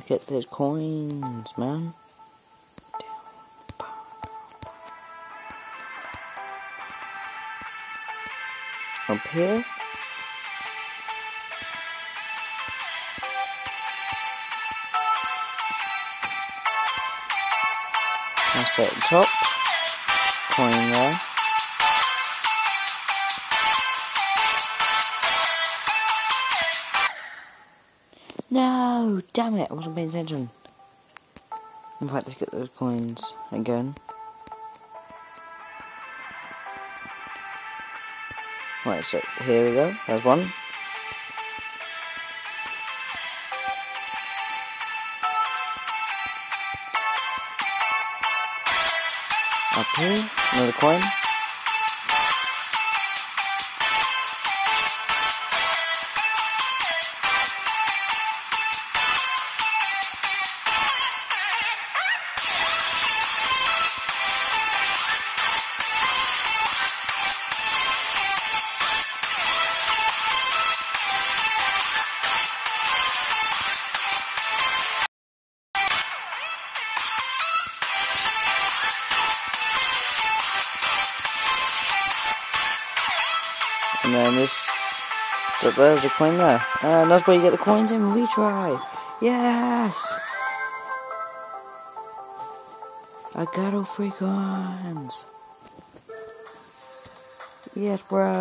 get those coins, man. Up here. That's at the top. No! Damn it, I wasn't paying attention. In fact, let's get those coins again. Right, so here we go. There's one. Here, another coin. And then this, there's a coin there. And that's where you get the coins in retry. Yes! I got all three coins. Yes, bro.